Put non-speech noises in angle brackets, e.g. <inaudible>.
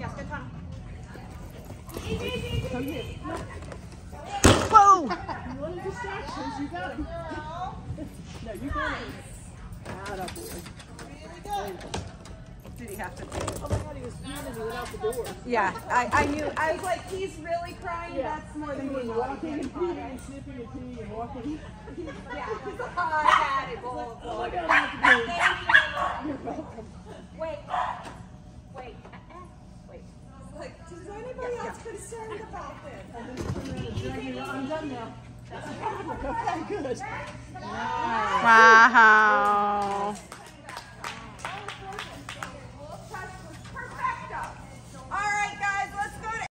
Good time. Come here. Whoa! You want a? You got him. No, you got him. Atta boy. Did he have to do Oh my god, he was pounding me without the door. Yeah, I, I knew. I was like, he's really crying. Yeah. That's more than me walking and peeing and sniffing and peeing and walking. Yeah. I had it. Oh my god, I have to do Thank you. You're welcome. Wait. Uh-uh. Wait. Like, does anybody else concerned about this? I'm gonna turn around and drag you around. I'm done now. <laughs> <laughs> Okay, good. Wow.